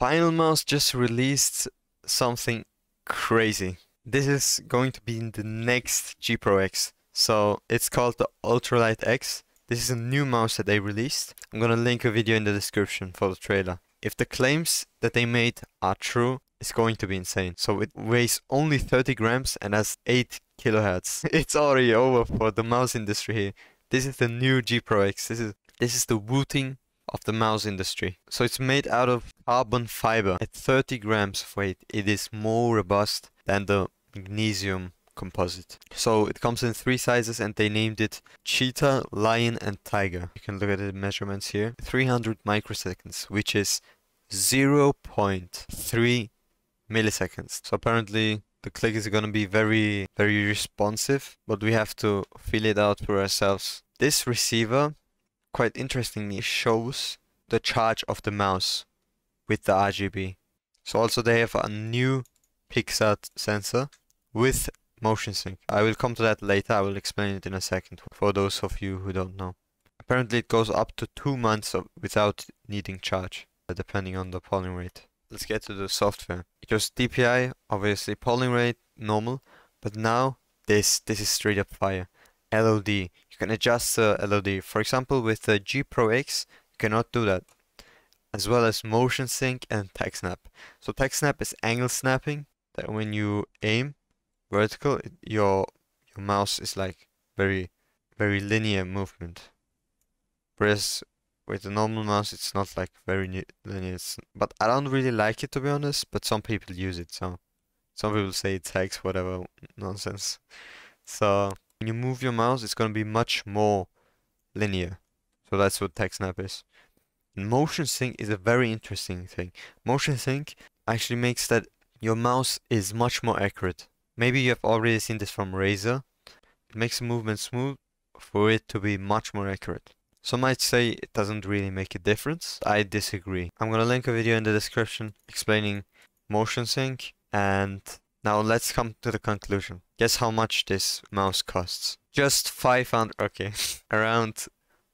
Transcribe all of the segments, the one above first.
Final Mouse just released something crazy. This is going to be in the next G Pro X. So it's called the Ultralight X. This is a new mouse that they released. I'm gonna link a video in the description for the trailer. If the claims that they made are true, it's going to be insane. So it weighs only 30 grams and has 8 kilohertz. It's already over for the mouse industry here. This is the new G Pro X. This is this is the Wooting of the mouse industry. So it's made out of carbon fiber. At 30 grams of weight, it is more robust than the magnesium composite. So it comes in three sizes and they named it Cheetah, Lion and Tiger. You can look at the measurements here. 300 microseconds, which is 0.3 milliseconds. So apparently the click is going to be very, very responsive, but we have to feel it out for ourselves. This receiver, quite interestingly, shows the charge of the mouse with the RGB. So also they have a new PixArt sensor with motion sync. I will come to that later, I will explain it in a second for those of you who don't know. Apparently it goes up to two months of, without needing charge, uh, depending on the polling rate. Let's get to the software. Because DPI, obviously polling rate, normal, but now this, this is straight up fire. LOD, you can adjust uh, the LOD. For example, with the G Pro X, you cannot do that. As well as motion sync and TAC SNAP. So TAC SNAP is angle snapping, that when you aim, vertical, it, your your mouse is like very very linear movement. Whereas with the normal mouse, it's not like very linear. But I don't really like it to be honest. But some people use it, so some people say it takes whatever nonsense. So when you move your mouse, it's gonna be much more linear. So that's what TAC SNAP is. And motion sync is a very interesting thing. Motion sync actually makes that your mouse is much more accurate. Maybe you have already seen this from Razer. It makes the movement smooth for it to be much more accurate. Some might say it doesn't really make a difference. I disagree. I'm gonna link a video in the description explaining motion sync and now let's come to the conclusion. Guess how much this mouse costs? Just 500, okay, around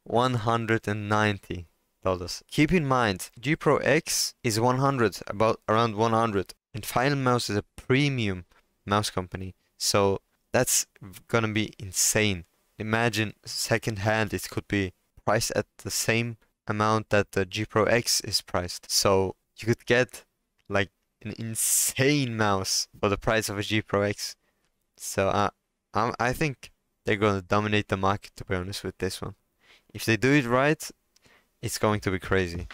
190 dollars. Keep in mind, G Pro X is 100, about around 100, and Final Mouse is a premium mouse company. So that's gonna be insane. Imagine second hand it could be priced at the same amount that the G Pro X is priced. So you could get like an insane mouse for the price of a G Pro X. So uh, I I think they're gonna dominate the market to be honest with this one. If they do it right, it's going to be crazy.